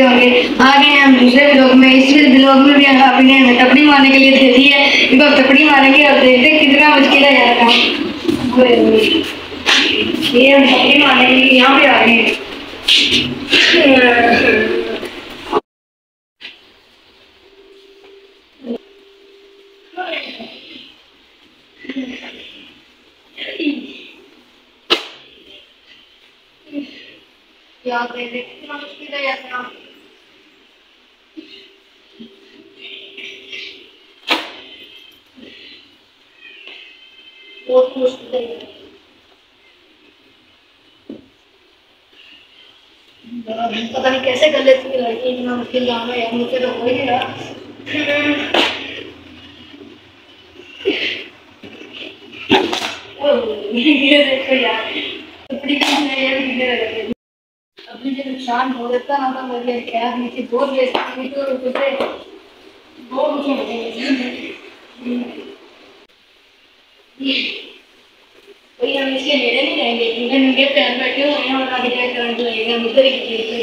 होंगे। आगे हम दूसरे ब्लॉग में, इस ब्लॉग में भी आपने हमें तपड़ी मारने के लिए दे दी है। इनको तपड़ी मारेंगे और देखते कितना मुश्किल है यार काम ये हम तपड़ी मारने के लिए यहाँ पे आ गए हैं। यार काम पता नहीं कैसे कर लेती है लड़की इतना मुश्किल काम है यार मुझसे तो हो ही रहा ये देखो यार कपड़ी की है ये नुकसान हो जाता ना तो मेरे क्या नीचे बहुत बेइज्जती हुई तो उसे बहुत कुछ हो कोई हम इसके नेड़े नहीं रहेंगे क्योंकि नंगे पैर बैठे हुए हैं और आगे जाकर करंट लगेगा इधर ही खेलते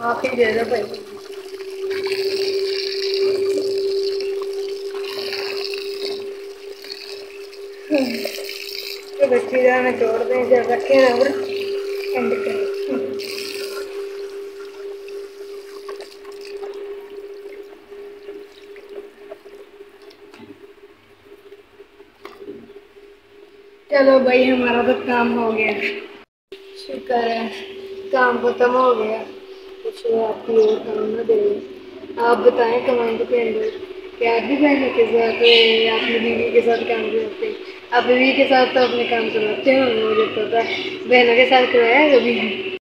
आप ही दे दो भाई। तो बच्ची जाने छोड़ दें जब रखे और चलो भाई, हमारा तो काम हो गया। शुक्र है, काम खत्म हो गया। कुछ आपकी और काम ना दे आप बताएँ कमेंट के अंदर कि आप भी बहनों के साथ अपनी बीवी के साथ काम करते? हैं आप बीवी के साथ तो अपने काम करवाते हैं, मुझे पता। बहनों के साथ कराया कभी?